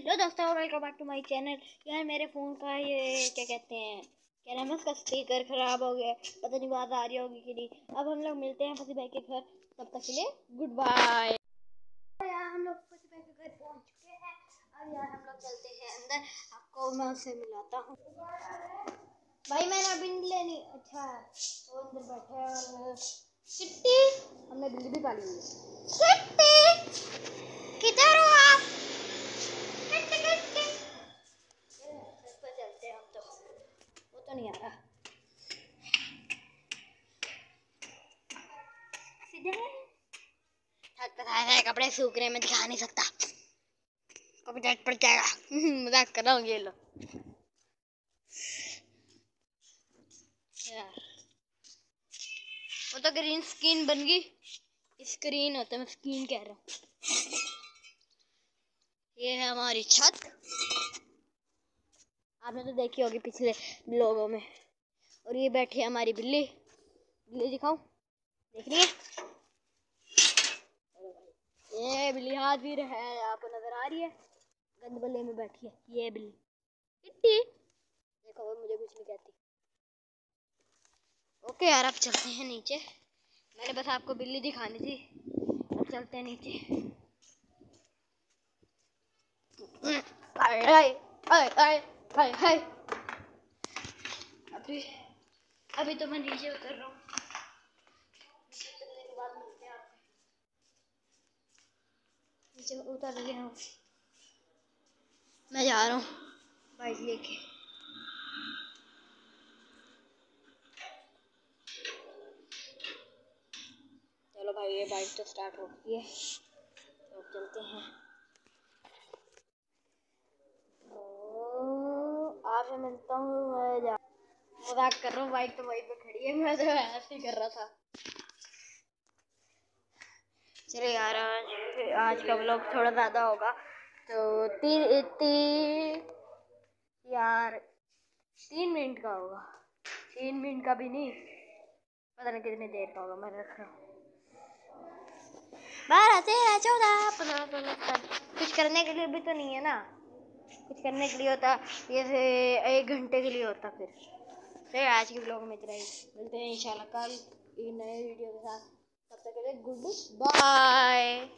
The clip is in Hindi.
हेलो दोस्तों welcome back to my channel यार मेरे फ़ोन का ये क्या कहते हैं? क्या नाम है उसका? स्पीकर ख़राब हो गया। पता नहीं बात आ रही होगी कि नहीं। अब हम लोग मिलते हैं फसी भाई के घर। तब तक के लिए गुड बाय यार हम लोग फसी भाई के घर पहुँच चुके हैं। अब यार हम लोग चलते हैं अंदर। आपको मैं उससे मिलाता हूँ। भाई मैंने अभी लेनी अच्छा वो अंदर बैठे और चिट्टी। हमने बिल्ली भी पाली हुई है। किधर हो आप चलते हैं हम तो वो तो नहीं आ रहा सीधे कपड़े सूख रहे मैं दिखा नहीं सकता कभी डट पड़ जाएगा मज़ाक कर रहा हूँ ये लो वो तो ग्रीन स्क्रीन बन गई स्क्रीन होता है मैं स्क्रीन कह रहा हूँ ये है हमारी छत आपने तो देखी होगी पिछले ब्लॉगों में। और ये बैठी है हमारी बिल्ली। बिल्ली दिखाऊँ? देख रही है? ये बिल्ली हाजिर है आपको नज़र आ रही है। गंद बल्ले में बैठी है, ये बिल्ली। किट्टी। देखो, वो मुझे कुछ नहीं कहती। ओके यार, अब चलते हैं नीचे। मैंने बस आपको बिल्ली दिखानी थी। अब चलते हैं नीचे। हाय हाय हाय हाय हाय हाय। अभी अभी तो मैं नीचे उतर रहा हूँ। नीचे उतर गया हूँ। मैं जा रहा हूँ बाइक लेके। चलो भाई, ये बाइक तो स्टार्ट हो गई है। तो चलते हैं। आपसे मिलता हूँ मैं जा मज़ाक कर रहा हूँ बाइक तो वहीं पे खड़ी है मैं तो ऐसे ही कर रहा था चलो यार आज आज का ब्लॉग थोड़ा ज़्यादा होगा तो तीन तीन यार तीन मिनट का होगा तीन मिनट का भी नहीं पता नहीं कितनी देर का होगा मैं रख रहा हूँ बारह तेरह चौदह पंद्रह पंद्रह कुछ करने के लिए भी तो नहीं है ना कुछ करने के लिए होता, ये एक घंटे के लिए होता फिर। फिर आज के ब्लॉग में इतना ही। मिलते हैं, इंशाल्लाह कल नए वीडियो के साथ। तब तक के लिए गुड बाय